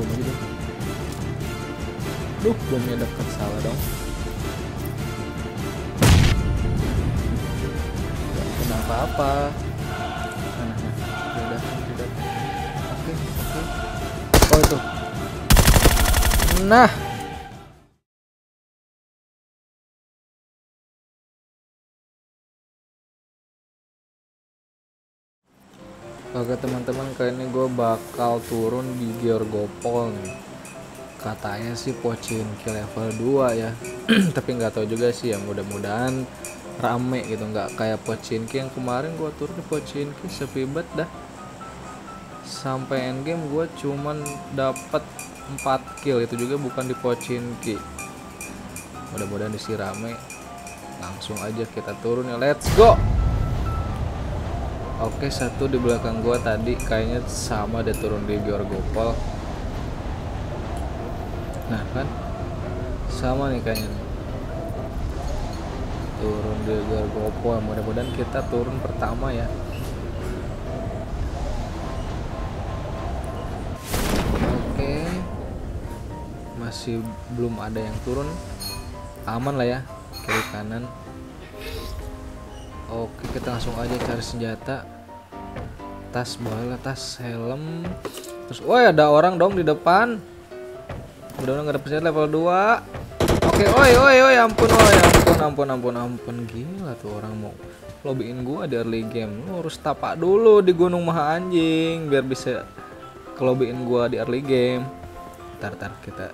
bom aja dong duh bomnya dekat salah dong. Gak kena apa-apa. Nah. udah udah oke oke. Oh itu. Nah bakal turun di Georgopol nih. Katanya sih Pochinki level 2 ya. Tapi nggak tahu juga sih ya mudah-mudahan rame gitu. Nggak kayak Pochinki yang kemarin gue turun di Pochinki sepi banget dah. Sampai endgame gue cuman dapat 4 kill itu juga bukan di Pochinki. Mudah-mudahan disi rame. Langsung aja kita turun ya. Let's go Oke satu di belakang gua tadi kayaknya sama dia turun di Georgopol Nah kan? Sama nih kayaknya. Turun di Georgopol mudah-mudahan kita turun pertama ya. Oke. Masih belum ada yang turun. Aman lah ya Kiri kanan Oke kita langsung aja cari senjata. Tas boleh lah tas helm. Terus woi ada orang dong di depan. Mudah-mudahan gak ada senjata level 2 Oke oi oi oi ampun oi ampun ampun ampun ampun. Gila tuh orang mau lobbyin gua di early game. Lu harus tapak dulu di gunung maha anjing Biar bisa kelobin gua di early game. Ntar ntar kita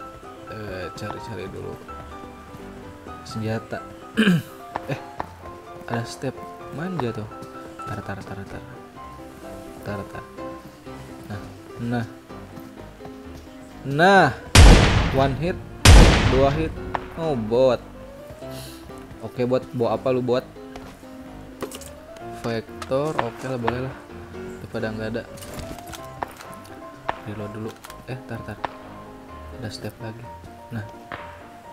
eh, cari-cari dulu Senjata ada step manja tuh. Tar tar tar tar. Tar tar. Nah nah. Nah. One hit dua hit. Oh bot. Oke buat bawa apa lu buat vector oke lah boleh lah. Daripada nggak ada. Reload dulu. Eh tar tar. Ada step lagi. Nah.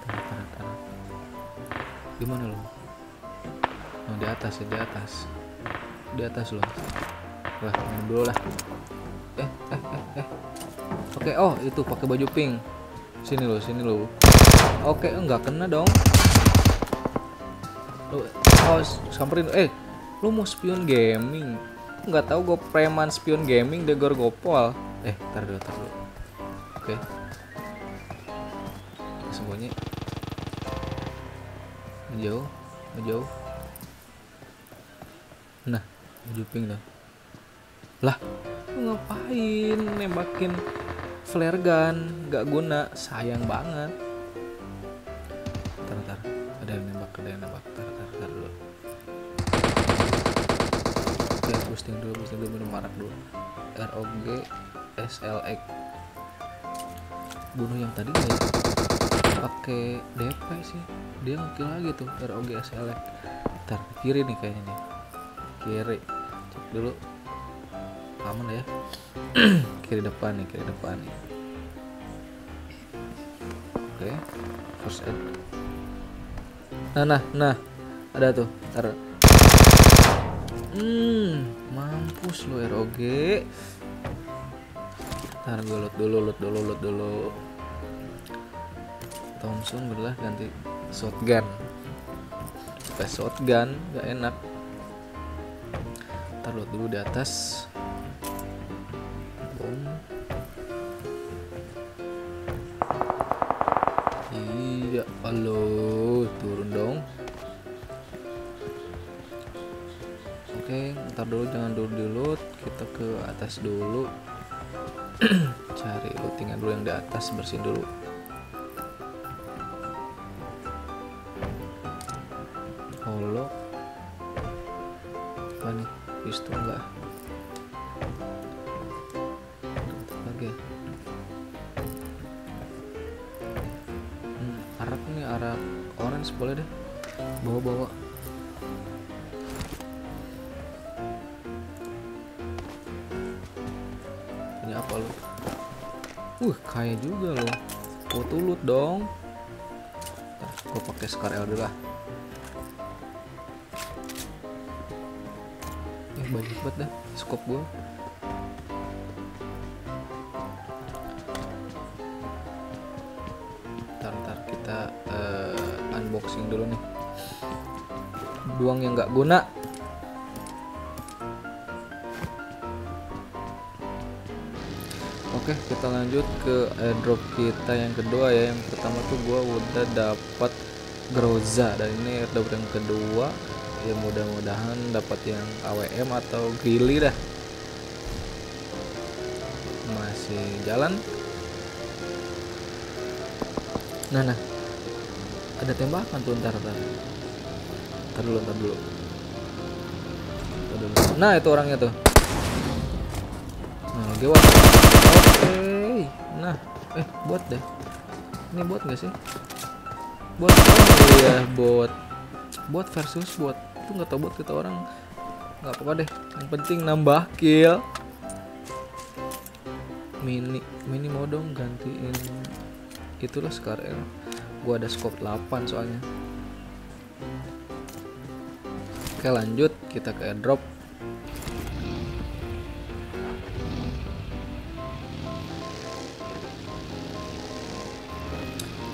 Tar tar tar. Gimana lo Oh, di atas ya, di atas. Di atas loh. Lah, dulu lah. Eh, eh, eh, eh. Oke, oh, itu pakai baju pink. Sini lo, sini lo. Oke, enggak kena dong. Lu, oh, samperin. Eh, lu mau spion gaming? Enggak tahu gue preman spion gaming de Gorgopol. Eh, tar dulu, tar dulu. Oke. Sembunyi. Jauh, jauh. Pink dah. Lah, lu ngapain nembakin flare gun? Gak guna, sayang banget. Ntar, ntar. Ada yang nembak, ada yang nembak. Ntar, ntar, ntar dulu. Oke, boosting dulu, boosting dulu, minum marak dulu. ROG SLX. Bunuh yang tadi ya? Pakai DP sih. Dia ngekill lagi tuh ROG SLX. Ntar, kiri nih kayaknya nih kiri cek dulu. Aman ya. Kiri depan nih kiri depan nih. Oke first aid. Nah nah nah. Ada tuh ntar. Hmm mampus lu ROG ntar gue loot dulu loot dulu loot dulu. Thompson belah ganti shotgun. Supaya shotgun gak enak taruh dulu di atas. Bom iya halo turun dong. Oke ntar dulu jangan dulu di loot kita ke atas dulu. Cari lootingan dulu yang di atas bersihin dulu. Holo. apa pistol enggak lagi hmm, nih arak orange boleh deh. Bawa bawa punya apa lo uh kaya juga lo foto loot dong. Gue pakai scar dulu lah eh, banyak banget dah scope gue ntar ntar kita uh, unboxing dulu nih. Buang yang nggak guna. Oke, kita lanjut ke eh, airdrop kita yang kedua ya. Yang pertama tuh gua udah dapat Groza dan ini airdrop yang kedua. Ya mudah-mudahan dapat yang AWM atau Grilly dah. Masih jalan. Nah nah. Ada tembakan tuh ntar ntar. Ntar dulu ntar dulu. Nah itu orangnya tuh. Nah lagi Oke. Nah Eh bot deh. Ini bot gak sih? Bot Oh iya bot Bot versus bot Itu gak tau bot kita orang. Nggak apa-apa deh. Yang penting nambah kill. Mini Mini mau dong gantiin Itulah sekarang Gua ada scope 8 soalnya. Oke lanjut. Kita ke airdrop.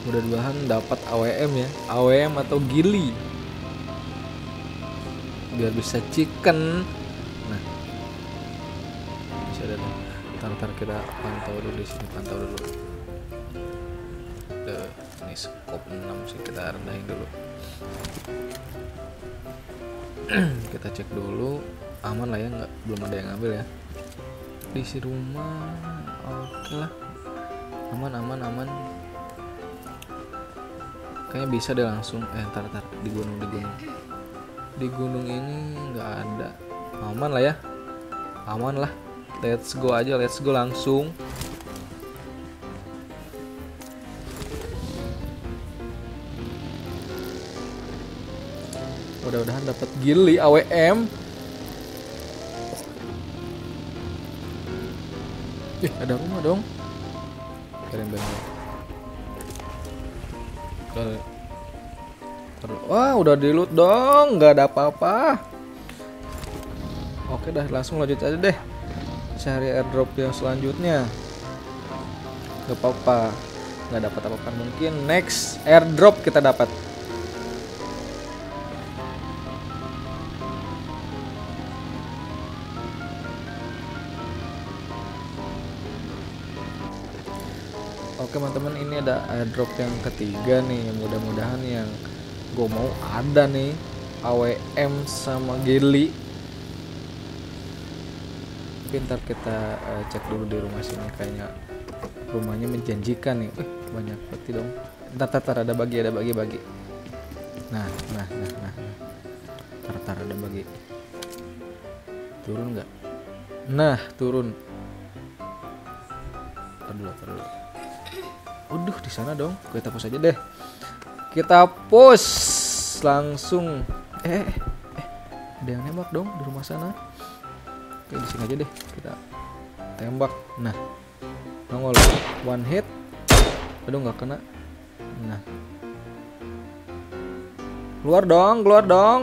Mudah-mudahan dapat AWM ya. AWM atau gili biar bisa chicken. Nah. Bisa ada nih. Ntar, kita pantau dulu di sini pantau dulu. Tuh, ini scope 6 sih kita rendahin dulu. Kita cek dulu. Aman lah ya nggak belum ada yang ngambil ya. Di si rumah oke lah. Aman aman aman. Kayaknya bisa deh langsung. Eh ntar ntar. Di gunung di gunung di gunung ini nggak ada. Aman lah ya. Aman lah. Let's go aja let's go langsung. Mudah-mudahan dapat gili AWM Ih, ada rumah dong. Keren banget. Wah, udah di loot dong, nggak ada apa-apa. Oke dah, langsung lanjut aja deh. Cari airdrop yang selanjutnya. Gak apa-apa, nggak dapat apa-apa. Mungkin next airdrop kita dapat. Oke teman-teman ini ada airdrop yang ketiga nih mudah-mudahan yang gue mau ada nih AWM sama Geli. Pintar kita eh, cek dulu di rumah sini kayaknya rumahnya menjanjikan nih. Eh, banyak peti dong. Ntar, ntar, ntar, ada bagi ada bagi bagi. Nah nah nah nah nah. ntar, ntar, ada bagi. Turun nggak? Nah turun. Ntar ntar dulu. Waduh di sana dong. Kita push aja deh. Kita push langsung. Eh, eh, ada yang nembak dong di rumah sana. Oke di sini aja deh. Kita tembak. Nah, nongol. One hit. Aduh nggak kena. Nah, keluar dong, keluar dong.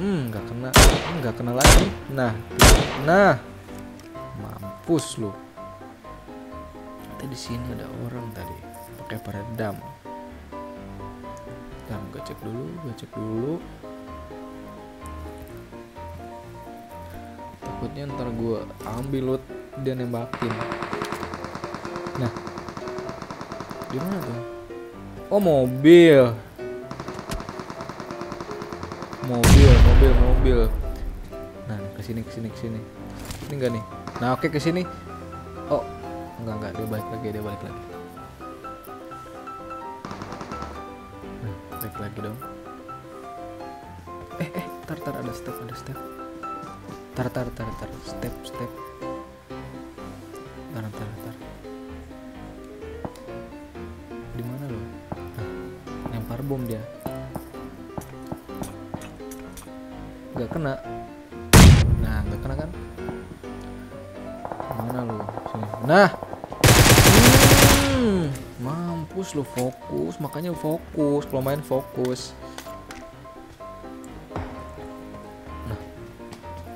Hmm, nggak kena. Hmm, nggak kena lagi. Nah, nah, mampus lu ternyata di sini ada orang tadi pakai peredam. Bentar, gue cek dulu gue cek dulu. Takutnya ntar gue ambil loot dia nembakin. Nah. Di mana tuh? Oh mobil. Mobil mobil mobil. Nah ke sini ke sini ke sini ini enggak nih? Nah oke ke sini oh enggak enggak dia balik lagi dia balik lagi balik lagi dong. Eh eh tar tar ada step ada step. Tar tar tar tar step step. Tar tar tar. Di mana lo? Nah, lempar bom dia. Nggak kena. Nah nggak kena kan? Mana lo? Nah hmm, mampus lo fokus makanya fokus kalau main fokus. Nah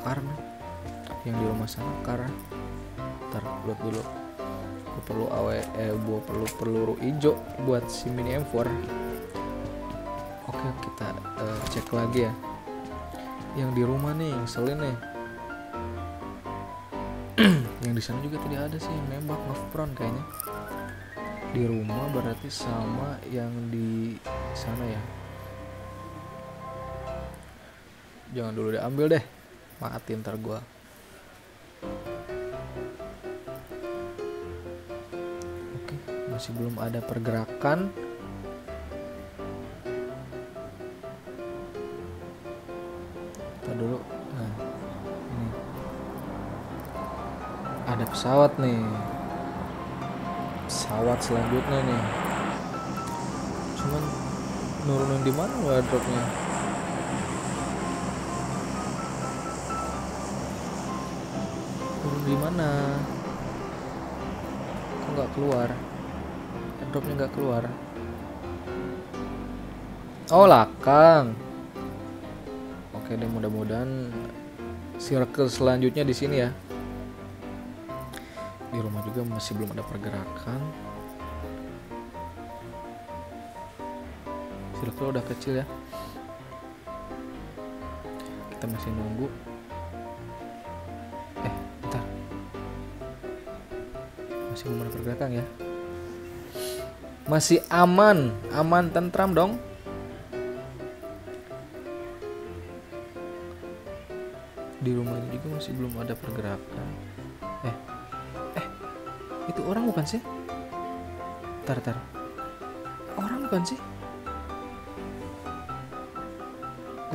karena yang di rumah sana karena ntar lihat dulu. Gue perlu awe eh gue perlu peluru hijau buat si mini M4 oke kita uh, cek lagi ya. Yang di rumah nih yang selin nih. Yang di sana juga tidak ada sih nembak ngefront kayaknya di rumah berarti sama yang di sana ya? Jangan dulu diambil deh. Mati ntar gua. Oke masih belum ada pergerakan. Kita dulu. Nah ini. Ada pesawat nih pesawat selanjutnya nih. Cuman nurunin di mana wardrobe-nya turun di mana? Kok nggak keluar? Airdropnya nggak keluar. Oh lakang. Oke deh mudah-mudahan circle selanjutnya di sini ya di rumah juga masih belum ada pergerakan. Circle udah kecil ya. Kita masih nunggu. Eh bentar. Masih belum ada pergerakan ya. Masih aman aman tentram dong. Di rumah juga masih belum ada pergerakan itu orang bukan sih? Tar tar. Orang bukan sih?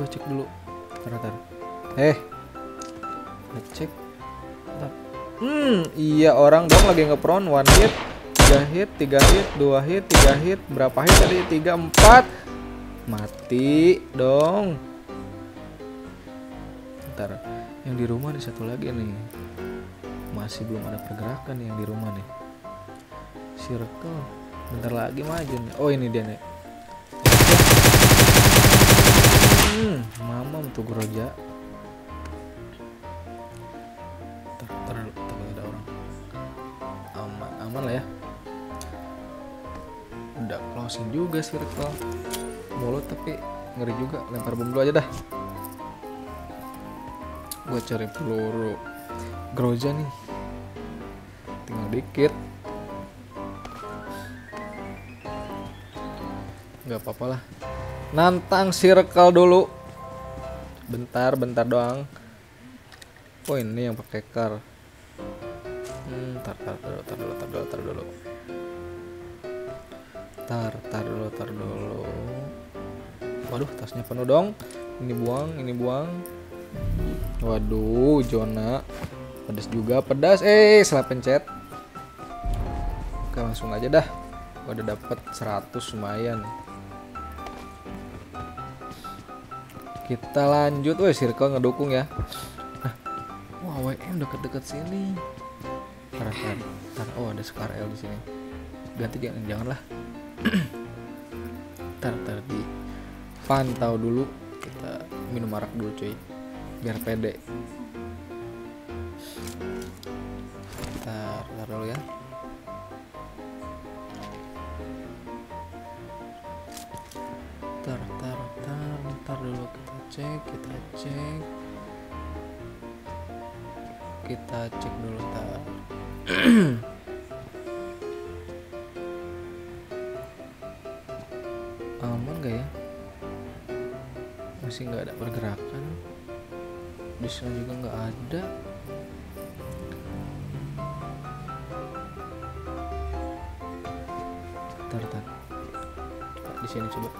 Gue cek dulu. Tar tar. Eh. Ngecek Bentar. hmm iya orang dong lagi ngepron one hit tiga hit tiga hit dua hit tiga hit. Berapa hit tadi? Tiga empat. Mati dong. Ntar yang di rumah nih satu lagi nih masih belum ada pergerakan yang di rumah nih. Circle bentar lagi maju nih. Oh ini dia nih. Hmm tuh groja dulu, takut ada orang. Aman aman lah ya. Udah closing juga circle mulut tapi ngeri juga lempar bom dulu aja dah. Gue cari peluru. Groja nih dikit. Nggak apa-apa lah. Nantang circle dulu. Bentar bentar doang. Oh ini yang pakai car. Hmm tar tar dulu tar dulu tar dulu tar dulu. Tar tar dulu tar dulu. Waduh tasnya penuh dong. Ini buang ini buang. Waduh zona pedas juga pedas eh salah pencet oke langsung aja dah. Udah dapet 100 lumayan. Kita lanjut. Weh circle ngedukung ya. Nah wah WM deket-deket sini. Tar tar tar. Oh ada Scar L di sini. Ganti jangan jangan lah tar tar di pantau dulu. Kita minum arak dulu cuy. Biar pede. Tar tar dulu ya cek kita cek. Kita cek dulu tar aman gak ya? Masih nggak ada pergerakan? Di sana juga nggak ada. Tar tar Coba di sini coba.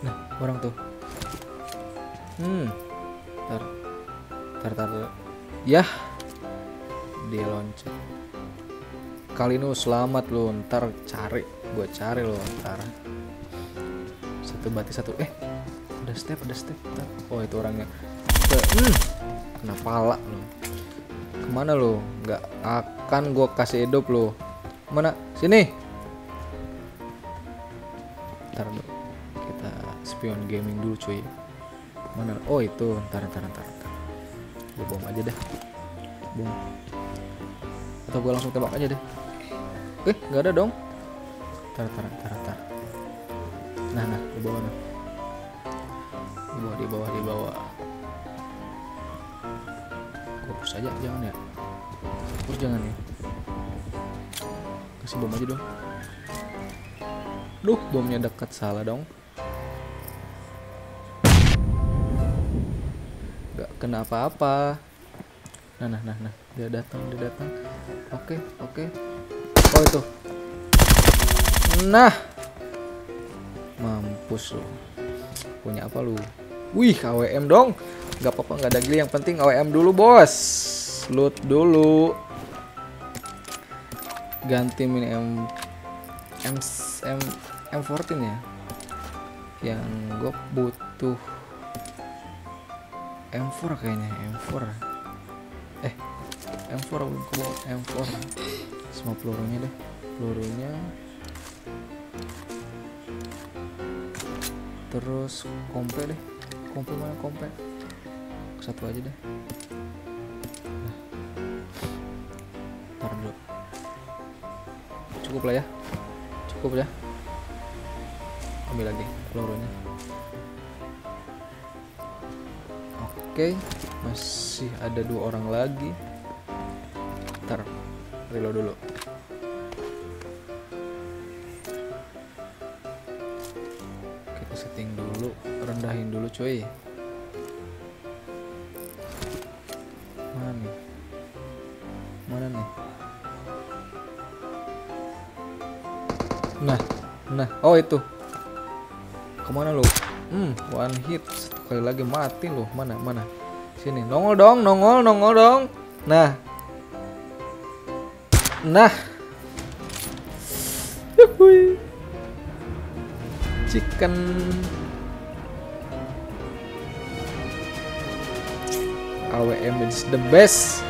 Nah orang tuh hmm. Tar tar tar tar. yah. Dia loncat. Kali ini selamat lo ntar cari. Gue cari lo ntar. Satu bati satu. Eh ada step ada step. Ntar. oh itu orangnya. Ke, hmm, kena pala lo ke mana lo nggak akan gue kasih hidup lo mana? Sini. Ntar dulu. Kita spion gaming dulu cuy mana oh itu. Ntar ntar ntar ntar. Gue bom aja dah bom. Atau gue langsung tembak aja deh. Eh nggak ada dong. Tar tar tar tar nah nah di bawah nah di bawah di bawah di bawah. Push aja jangan ya. Push jangan ya. Kasih bom aja dong. Duh bomnya dekat. Salah dong kena apa-apa. Nah nah nah nah. Dia datang dia datang. Oke oke. Oh itu. Nah. Mampus lu. Punya apa lu? Wih AWM dong. Nggak apa-apa nggak ada gili yang penting AWM dulu bos. Loot dulu. Ganti mini M M M M14 ya. Yang gue butuh M4 kayaknya M4 eh M4 belum ke bawah M4 semua pelurunya deh. Pelurunya. Terus kompe deh. Kompe mana kompe? Satu aja deh. Ntar dulu. Cukup lah ya. Cukup ya. Ambil lagi pelurunya oke masih ada dua orang lagi. Ntar reload dulu. Kita setting dulu rendahin dulu cuy. Mana nih? Mana nih? Nah nah. Oh itu. Ke mana lu? Hmm one hit kali lagi mati lu. Mana mana? Sini. Nongol dong nongol nongol dong. Nah. Nah. Yuhui. chicken. AWM is the best